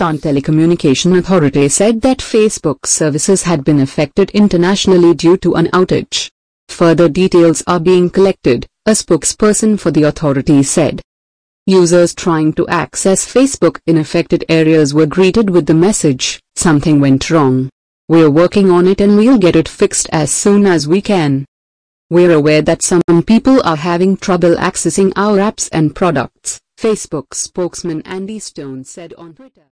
Pakistan Telecommunication Authority said that Facebook services had been affected internationally due to an outage. Further details are being collected, a spokesperson for the authority said. Users trying to access Facebook in affected areas were greeted with the message, something went wrong. We're working on it and we'll get it fixed as soon as we can. We're aware that some people are having trouble accessing our apps and products, Facebook spokesman Andy Stone said on Twitter.